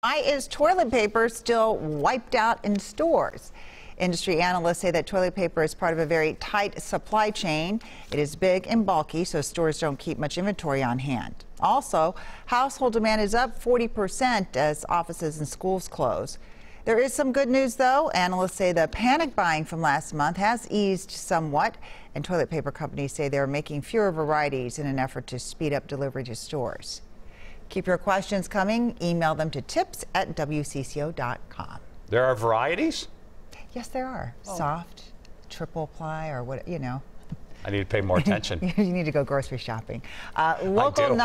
Why is toilet paper still wiped out in stores? Industry analysts say that toilet paper is part of a very tight supply chain. It is big and bulky, so stores don't keep much inventory on hand. Also, household demand is up 40% as offices and schools close. There is some good news, though. Analysts say the panic buying from last month has eased somewhat, and toilet paper companies say they're making fewer varieties in an effort to speed up delivery to stores. Keep your questions coming. Email them to tips at WCCO.com. There are varieties? Yes, there are. Soft, triple ply, or what, you know. I need to pay more attention. you need to go grocery shopping. Uh, local non